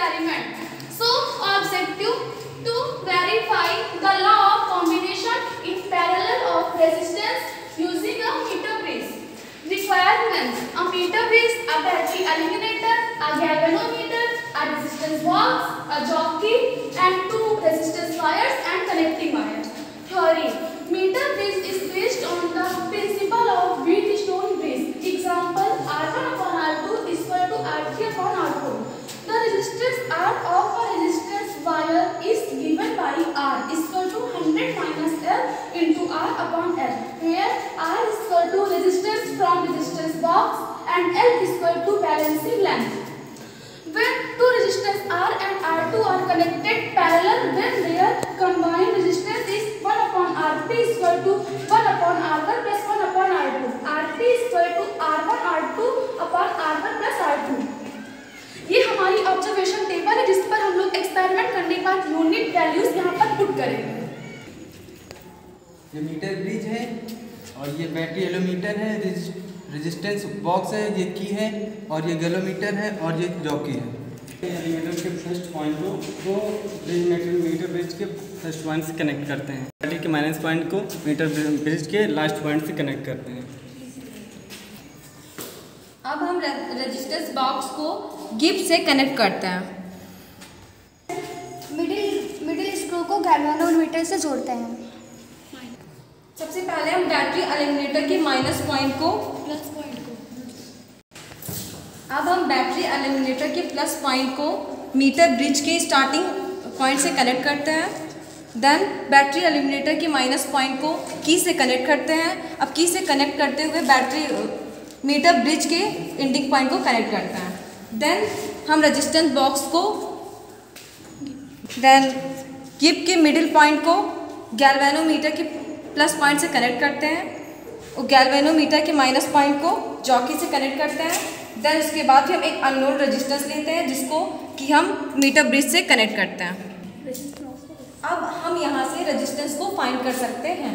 experiment. So, objective to verify the law of combination in parallel of resistance using a meter bridge. Requirements: a meter bridge, a battery eliminator, a galvanometer, a resistance box, a jockey, and two resistance wires and connecting wires. R upon L, where R is equal to resistance from resistance box and L is equal to balancing length. When two resistors R and R2 are connected parallel, then their combined resistance is 1 upon Rp is equal to 1 upon R1 plus 1 upon R2. Rp is equal to R1 R2 upon R1 plus R2. ये हमारी observation table है जिस पर हम लोग experiment करने के बाद यूनिट वैल्यूज़ यहाँ पर पुट करेंगे ये मीटर ब्रिज है और ये बैटरी एलोमीटर है रेजिस्टेंस बॉक्स है ये की है और ये गैलोमीटर है और ये जॉकी है। एलिमेटर के फ़र्स्ट पॉइंट को वो ब्रिज मीटर मीटर ब्रिज के फ़र्स्ट पॉइंट से कनेक्ट करते हैं। बैटरी के माइनस पॉइंट को मीटर ब्रिज के लास्ट पॉइंट से कनेक्ट करते हैं। अब हम रजिस्टर्स बॉक्स को गिफ्ट से कनेक्ट करते हैं। मिडिल मिडिल स्क्रू को गैल्वेनोमीटर से जोड़ते हैं। सबसे पहले हम बैटरी एलिमिनेटर के माइनस पॉइंट को प्लस पॉइंट को। अब हम बैटरी एलिमिनेटर के प्लस पॉइंट को मीटर ब्रिज के स्टार्टिंग पॉइंट से कनेक्ट करते हैं। देन बैटरी एलिमिनेटर के माइनस पॉइंट को की से कनेक्ट करते हैं। अब की से कनेक्ट करते हुए बैटरी मीटर ब्रिज के इंडिंग पॉइंट को कनेक्ट करते हैं। देन हम रजिस्टेंस बॉक्स को देन गिप के मिडिल पॉइंट को गैल्वेनोमीटर के प्लस पॉइंट से कनेक्ट करते हैं। और गैल्वेनोमीटर के माइनस पॉइंट को जॉकी से कनेक्ट करते हैं। देन उसके बाद फिर हम एक अननोन रजिस्टेंस लेते हैं जिसको कि हम मीटर ब्रिज से कनेक्ट करते हैं। अब हम यहाँ से रजिस्टेंस को फाइंड कर सकते हैं।